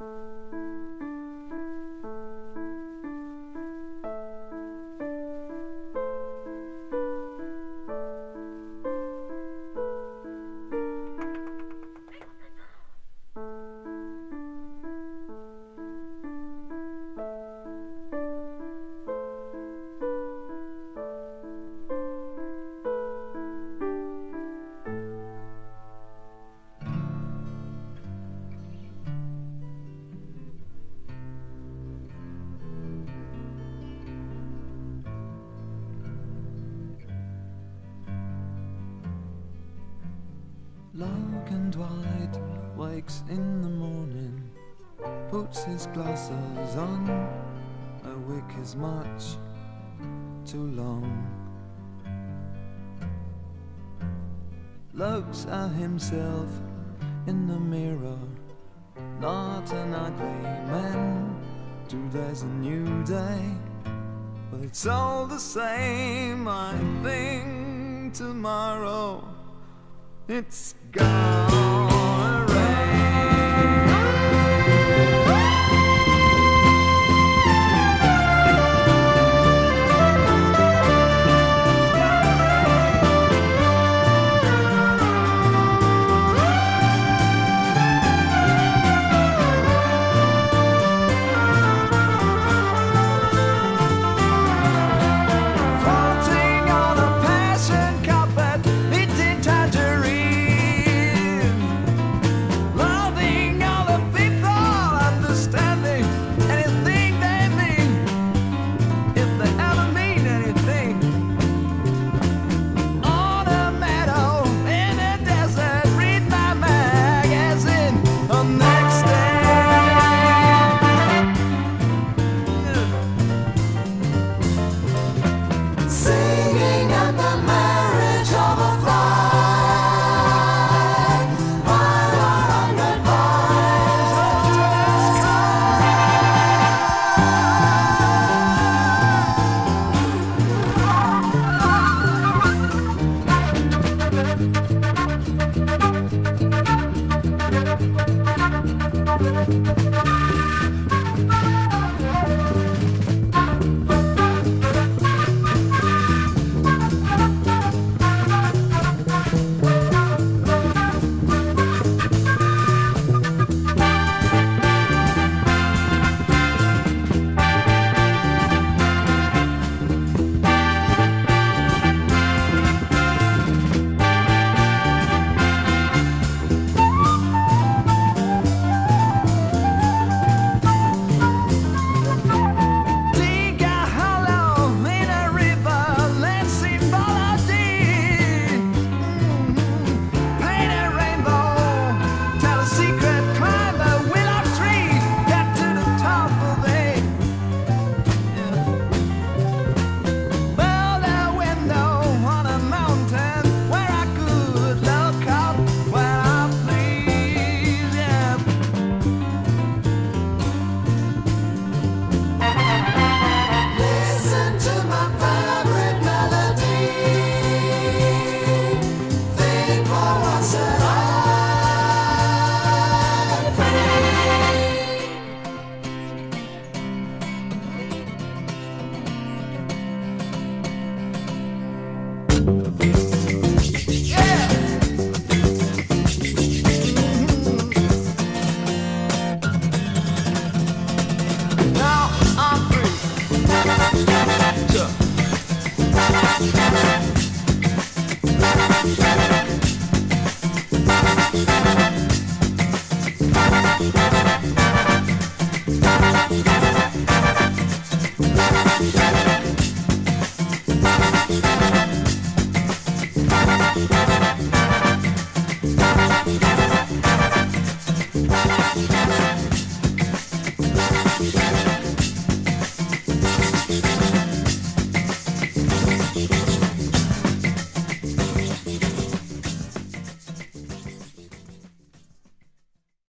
you. Logan Dwight wakes in the morning, puts his glasses on. A wick is much too long. Looks at himself in the mirror, not an ugly man. Today's a new day, but it's all the same. I think tomorrow it's gonna